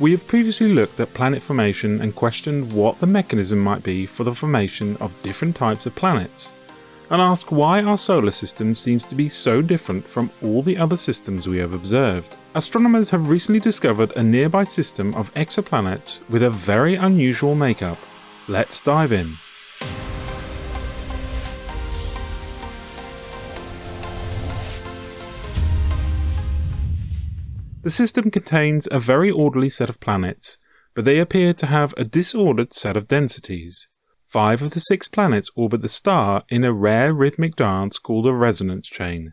We have previously looked at planet formation and questioned what the mechanism might be for the formation of different types of planets, and asked why our solar system seems to be so different from all the other systems we have observed. Astronomers have recently discovered a nearby system of exoplanets with a very unusual makeup. Let's dive in. The system contains a very orderly set of planets, but they appear to have a disordered set of densities. Five of the six planets orbit the star in a rare rhythmic dance called a resonance chain.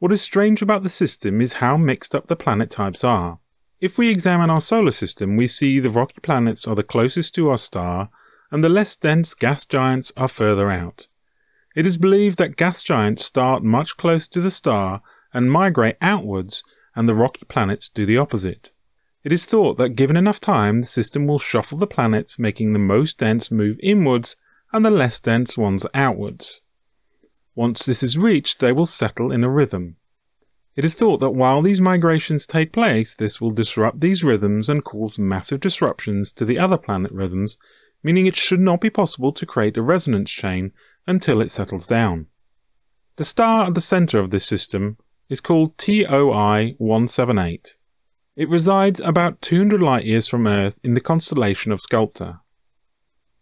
What is strange about the system is how mixed up the planet types are. If we examine our solar system, we see the rocky planets are the closest to our star, and the less dense gas giants are further out. It is believed that gas giants start much closer to the star and migrate outwards and the rocky planets do the opposite. It is thought that given enough time, the system will shuffle the planets, making the most dense move inwards and the less dense ones outwards. Once this is reached, they will settle in a rhythm. It is thought that while these migrations take place, this will disrupt these rhythms and cause massive disruptions to the other planet rhythms, meaning it should not be possible to create a resonance chain until it settles down. The star at the center of this system is called TOI 178. It resides about 200 light years from Earth in the constellation of Sculptor.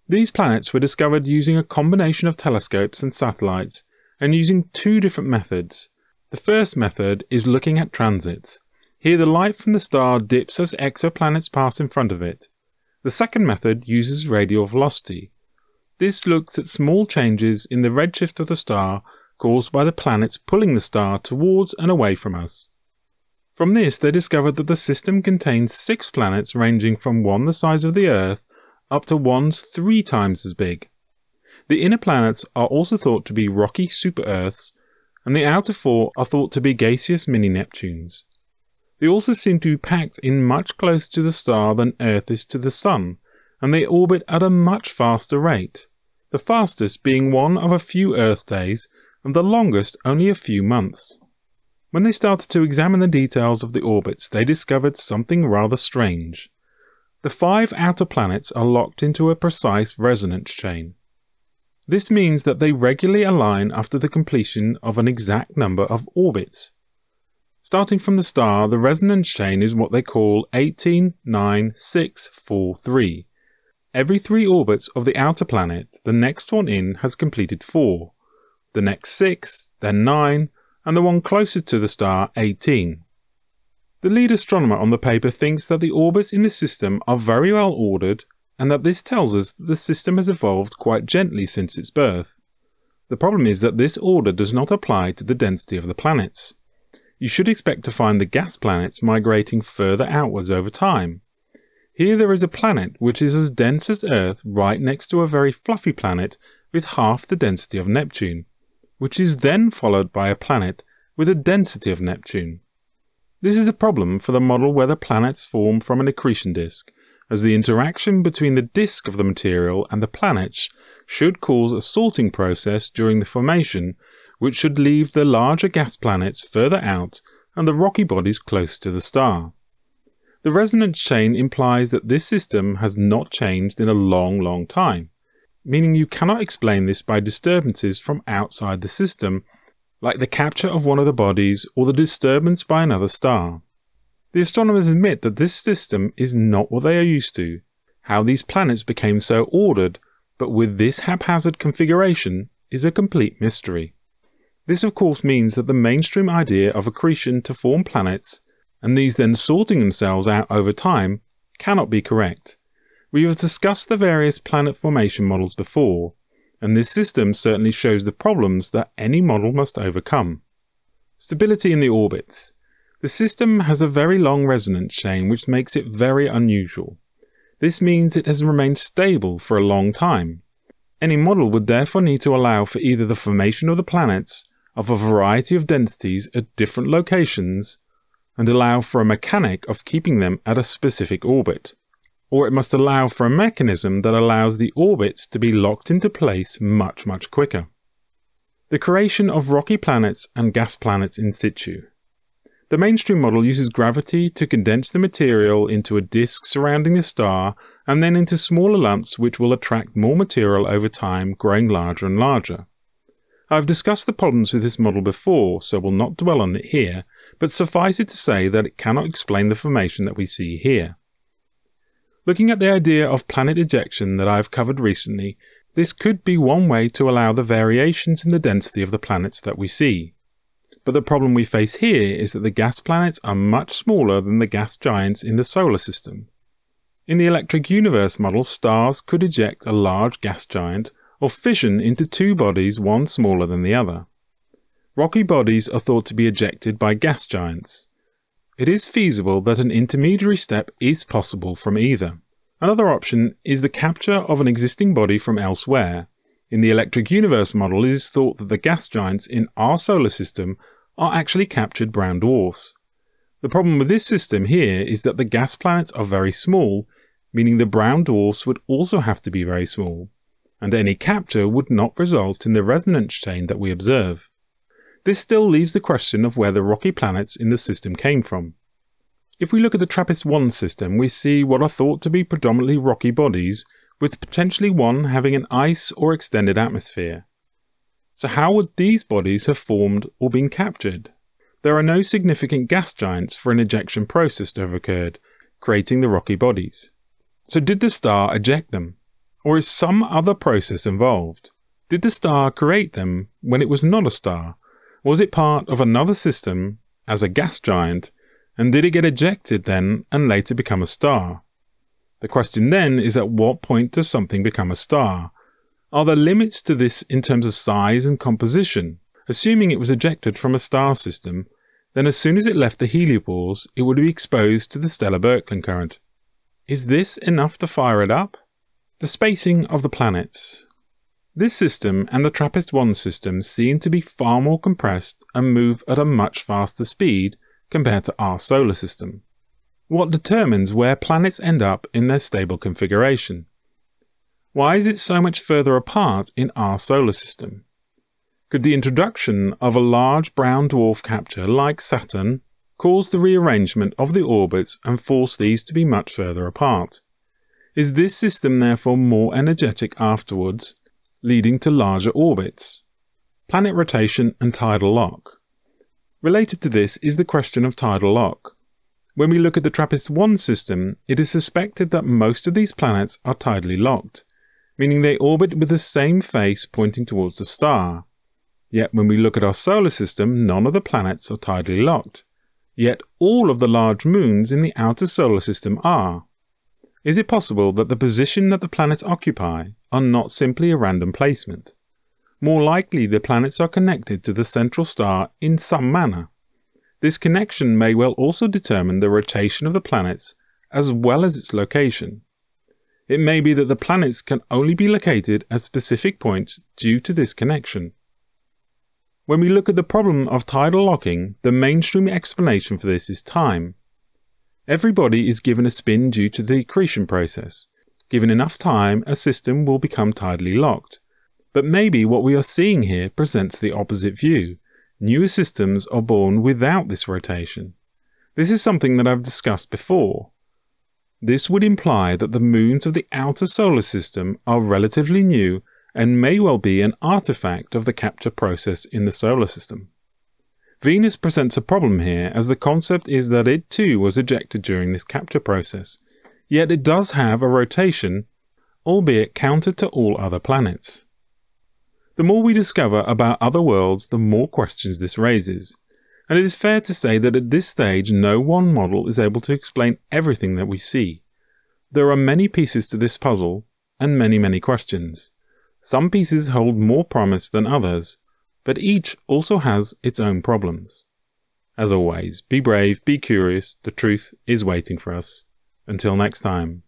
These planets were discovered using a combination of telescopes and satellites and using two different methods. The first method is looking at transits. Here the light from the star dips as exoplanets pass in front of it. The second method uses radial velocity. This looks at small changes in the redshift of the star caused by the planets pulling the star towards and away from us. From this, they discovered that the system contains six planets ranging from one the size of the Earth up to ones three times as big. The inner planets are also thought to be rocky super Earths, and the outer four are thought to be gaseous mini Neptunes. They also seem to be packed in much closer to the star than Earth is to the Sun, and they orbit at a much faster rate, the fastest being one of a few Earth days and the longest only a few months. When they started to examine the details of the orbits, they discovered something rather strange. The five outer planets are locked into a precise resonance chain. This means that they regularly align after the completion of an exact number of orbits. Starting from the star, the resonance chain is what they call 18, 9, 6, 4, 3. Every three orbits of the outer planet, the next one in has completed four the next 6, then 9, and the one closest to the star 18. The lead astronomer on the paper thinks that the orbits in the system are very well ordered and that this tells us that the system has evolved quite gently since its birth. The problem is that this order does not apply to the density of the planets. You should expect to find the gas planets migrating further outwards over time. Here there is a planet which is as dense as Earth right next to a very fluffy planet with half the density of Neptune which is then followed by a planet with a density of Neptune. This is a problem for the model where the planets form from an accretion disk, as the interaction between the disk of the material and the planets should cause a sorting process during the formation, which should leave the larger gas planets further out and the rocky bodies close to the star. The resonance chain implies that this system has not changed in a long, long time meaning you cannot explain this by disturbances from outside the system, like the capture of one of the bodies or the disturbance by another star. The astronomers admit that this system is not what they are used to. How these planets became so ordered, but with this haphazard configuration, is a complete mystery. This of course means that the mainstream idea of accretion to form planets, and these then sorting themselves out over time, cannot be correct. We have discussed the various planet formation models before, and this system certainly shows the problems that any model must overcome. Stability in the orbits. The system has a very long resonance chain which makes it very unusual. This means it has remained stable for a long time. Any model would therefore need to allow for either the formation of the planets of a variety of densities at different locations and allow for a mechanic of keeping them at a specific orbit or it must allow for a mechanism that allows the orbits to be locked into place much, much quicker. The creation of rocky planets and gas planets in situ. The mainstream model uses gravity to condense the material into a disk surrounding the star and then into smaller lumps which will attract more material over time, growing larger and larger. I've discussed the problems with this model before, so will not dwell on it here, but suffice it to say that it cannot explain the formation that we see here. Looking at the idea of planet ejection that I have covered recently, this could be one way to allow the variations in the density of the planets that we see. But the problem we face here is that the gas planets are much smaller than the gas giants in the solar system. In the electric universe model, stars could eject a large gas giant or fission into two bodies, one smaller than the other. Rocky bodies are thought to be ejected by gas giants. It is feasible that an intermediary step is possible from either. Another option is the capture of an existing body from elsewhere. In the electric universe model, it is thought that the gas giants in our solar system are actually captured brown dwarfs. The problem with this system here is that the gas planets are very small, meaning the brown dwarfs would also have to be very small, and any capture would not result in the resonance chain that we observe. This still leaves the question of where the rocky planets in the system came from. If we look at the TRAPPIST-1 system, we see what are thought to be predominantly rocky bodies, with potentially one having an ice or extended atmosphere. So how would these bodies have formed or been captured? There are no significant gas giants for an ejection process to have occurred, creating the rocky bodies. So did the star eject them? Or is some other process involved? Did the star create them when it was not a star? Was it part of another system as a gas giant and did it get ejected then and later become a star? The question then is at what point does something become a star? Are there limits to this in terms of size and composition? Assuming it was ejected from a star system, then as soon as it left the heliopause, it would be exposed to the stellar Birkeland current. Is this enough to fire it up? The spacing of the planets. This system and the TRAPPIST-1 system seem to be far more compressed and move at a much faster speed compared to our solar system. What determines where planets end up in their stable configuration? Why is it so much further apart in our solar system? Could the introduction of a large brown dwarf capture like Saturn cause the rearrangement of the orbits and force these to be much further apart? Is this system therefore more energetic afterwards, leading to larger orbits? Planet rotation and tidal lock. Related to this is the question of tidal lock. When we look at the TRAPPIST-1 system, it is suspected that most of these planets are tidally locked, meaning they orbit with the same face pointing towards the star. Yet when we look at our solar system, none of the planets are tidally locked. Yet all of the large moons in the outer solar system are. Is it possible that the position that the planets occupy are not simply a random placement? more likely the planets are connected to the central star in some manner. This connection may well also determine the rotation of the planets as well as its location. It may be that the planets can only be located at specific points due to this connection. When we look at the problem of tidal locking, the mainstream explanation for this is time. Every body is given a spin due to the accretion process. Given enough time, a system will become tidally locked. But maybe what we are seeing here presents the opposite view. Newer systems are born without this rotation. This is something that I've discussed before. This would imply that the moons of the outer solar system are relatively new and may well be an artifact of the capture process in the solar system. Venus presents a problem here as the concept is that it too was ejected during this capture process, yet it does have a rotation, albeit counter to all other planets. The more we discover about other worlds, the more questions this raises. And it is fair to say that at this stage, no one model is able to explain everything that we see. There are many pieces to this puzzle, and many, many questions. Some pieces hold more promise than others, but each also has its own problems. As always, be brave, be curious, the truth is waiting for us. Until next time.